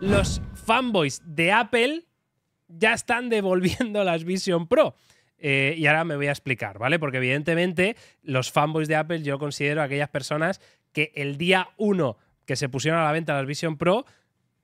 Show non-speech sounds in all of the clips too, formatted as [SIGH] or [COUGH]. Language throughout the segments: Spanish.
los fanboys de Apple ya están devolviendo las Vision Pro. Eh, y ahora me voy a explicar, ¿vale? Porque evidentemente los fanboys de Apple yo considero aquellas personas que el día 1 que se pusieron a la venta las Vision Pro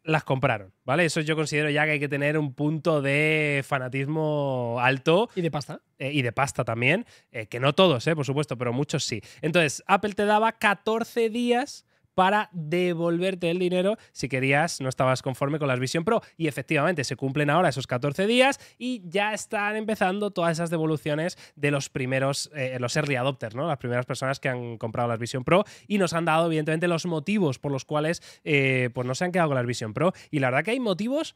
las compraron, ¿vale? Eso yo considero ya que hay que tener un punto de fanatismo alto. Y de pasta. Eh, y de pasta también, eh, que no todos, eh, por supuesto, pero muchos sí. Entonces, Apple te daba 14 días para devolverte el dinero si querías, no estabas conforme con las Vision Pro. Y efectivamente, se cumplen ahora esos 14 días y ya están empezando todas esas devoluciones de los primeros, eh, los early adopters, ¿no? Las primeras personas que han comprado las Vision Pro y nos han dado, evidentemente, los motivos por los cuales eh, pues no se han quedado con las Vision Pro. Y la verdad que hay motivos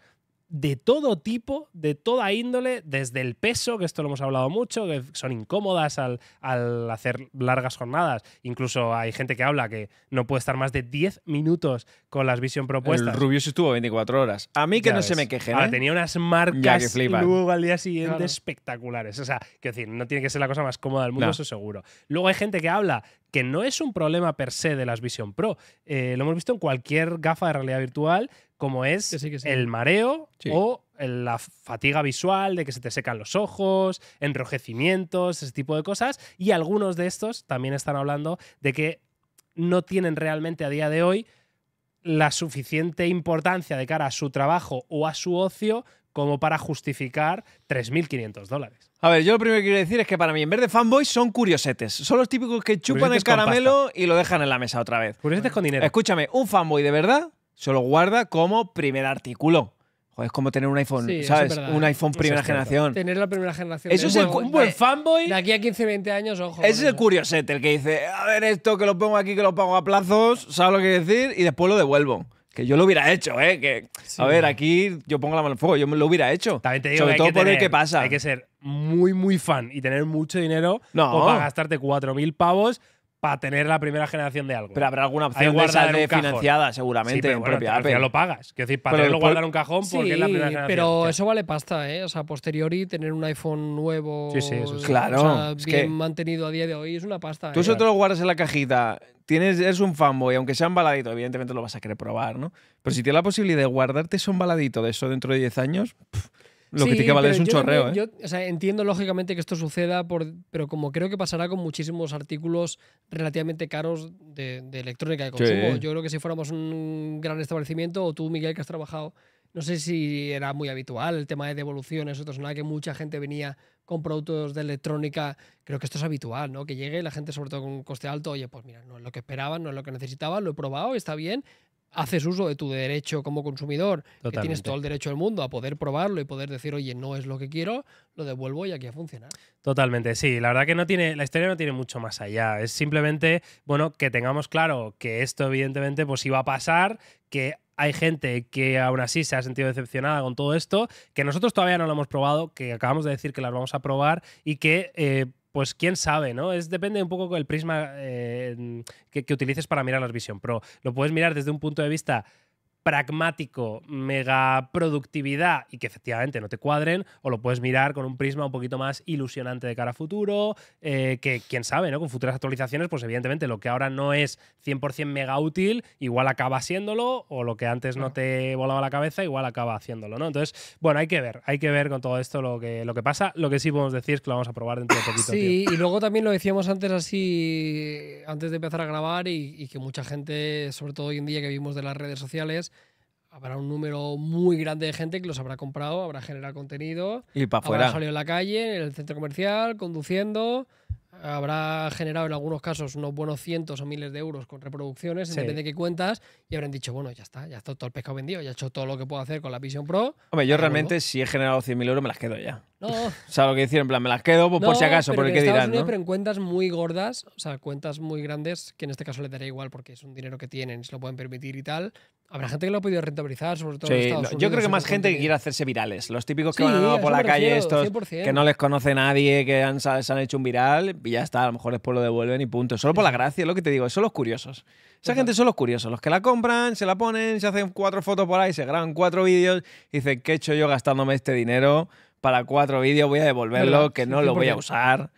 de todo tipo, de toda índole, desde el peso, que esto lo hemos hablado mucho, que son incómodas al, hacer largas jornadas. Incluso hay gente que habla que no puede estar más de 10 minutos con las Vision propuestas. El Rubius estuvo 24 horas. A mí que no se me quejen. ¿eh? tenía unas marcas luego al día siguiente espectaculares. O sea, quiero decir, no tiene que ser la cosa más cómoda del mundo, eso seguro. Luego hay gente que habla que no es un problema per se de las Vision Pro. Eh, lo hemos visto en cualquier gafa de realidad virtual, como es el mareo o la fatiga visual, de que se te secan los ojos, enrojecimientos, ese tipo de cosas. Y algunos de estos también están hablando de que no tienen realmente a día de hoy la suficiente importancia de cara a su trabajo o a su ocio como para justificar 3.500 dólares. A ver, yo lo primero que quiero decir es que para mí, en vez de fanboys, son curiosetes. Son los típicos que chupan el caramelo y lo dejan en la mesa otra vez. Curiosetes con dinero. Escúchame, un fanboy de verdad se lo guarda como primer artículo. Joder, es como tener un iPhone, ¿sabes? un iPhone primera generación. Tener la primera generación. Eso es un buen fanboy. De aquí a 15, 20 años, ojo. Ese es el curiosete, el que dice, a ver esto, que lo pongo aquí, que lo pongo a plazos, ¿sabes lo que quiero decir? Y después lo devuelvo. Que yo lo hubiera hecho, ¿eh? Que, a ver, aquí yo pongo la mano el fuego, yo me lo hubiera hecho. También te digo Sobre todo por el que pasa. Hay que ser muy, muy fan y tener mucho dinero no. para gastarte 4.000 pavos para tener la primera generación de algo. Pero habrá alguna opción de, financiada, seguramente, en propia Ya lo pagas. Quiero decir, para tenerlo guardar un cajón porque es la primera generación. Pero eso vale pasta, ¿eh? O sea, posteriori, tener un iPhone nuevo. Sí, sí, eso Claro. bien mantenido a día de hoy es una pasta. Tú ¿eh? eso te lo guardas en la cajita. Tienes, eres un fanboy, aunque sea un baladito, evidentemente lo vas a querer probar, ¿no? Pero si tienes la posibilidad de guardarte eso un baladito de eso dentro de 10 años. Lo que tiene que valer es un chorreo, ¿eh? Yo, o sea, entiendo lógicamente que esto suceda, por, pero como creo que pasará con muchísimos artículos relativamente caros de, electrónica de consumo. Yo creo que si fuéramos un gran establecimiento, o tú, Miguel, que has trabajado, no sé si era muy habitual el tema de devoluciones, otros nada, que mucha gente venía con productos de electrónica. Creo que esto es habitual, ¿no? Que llegue la gente, sobre todo con un coste alto, oye, pues mira, no es lo que esperaban, no es lo que necesitaban, lo he probado, está bien, haces uso de tu derecho como consumidor, que tienes todo el derecho del mundo a poder probarlo y poder decir, oye, no es lo que quiero, lo devuelvo y aquí a funcionar. Totalmente, sí. La verdad que no tiene, la historia no tiene mucho más allá. Es simplemente, bueno, que tengamos claro que esto evidentemente pues iba a pasar, que hay gente que aún así se ha sentido decepcionada con todo esto, que nosotros todavía no lo hemos probado, que acabamos de decir que las vamos a probar y que eh, pues quién sabe, ¿no? Es, depende un poco del prisma eh, que, utilices para mirar las Vision Pro. Lo puedes mirar desde un punto de vista pragmático, mega productividad y que efectivamente no te cuadren, o lo puedes mirar con un prisma un poquito más ilusionante de cara a futuro, eh, que quién sabe, ¿no? Con futuras actualizaciones, pues evidentemente lo que ahora no es 100% mega útil, igual acaba siéndolo, o lo que antes no te volaba la cabeza, igual acaba haciéndolo, ¿no? Entonces, bueno, hay que ver, hay que ver con todo esto lo que, lo que pasa. Lo que sí podemos decir es que lo vamos a probar dentro de poquito. Sí, y luego también lo decíamos antes así, antes de empezar a grabar, y, y que mucha gente, sobre todo hoy en día que vivimos de las redes sociales, habrá un número muy grande de gente que los habrá comprado, habrá generado contenido. Y para afuera. Habrá salido en la calle, en el centro comercial, conduciendo habrá generado en algunos casos unos buenos cientos o miles de euros con reproducciones, depende de qué cuentas, y habrán dicho, bueno, ya está, ya está todo el pescado vendido, ya he hecho todo lo que puedo hacer con la Vision Pro. Hombre, yo realmente si he generado 100.000 euros me las quedo ya. No. [LAUGHS] O sea, lo que decir, en plan, me las quedo pues, por si acaso, por el que dirán. ¿no? Pero en cuentas muy gordas, o sea, cuentas muy grandes, que en este caso le daré igual porque es un dinero que tienen, se lo pueden permitir y tal. Habrá gente que lo ha podido rentabilizar, sobre todo en Estados Unidos, Yo creo que más gente que quiere hacerse virales. Los típicos que van a por la calle, estos que no les conoce nadie, que han, se han hecho un viral, y ya está, a lo mejor después lo devuelven y punto. Solo por la gracia, es lo que te digo, son los curiosos. Esa gente son los curiosos, los que la compran, se la ponen, se hacen cuatro fotos por ahí, se graban cuatro vídeos y dicen, ¿qué he hecho yo gastándome este dinero? Para cuatro vídeos voy a devolverlo, que no lo voy a usar.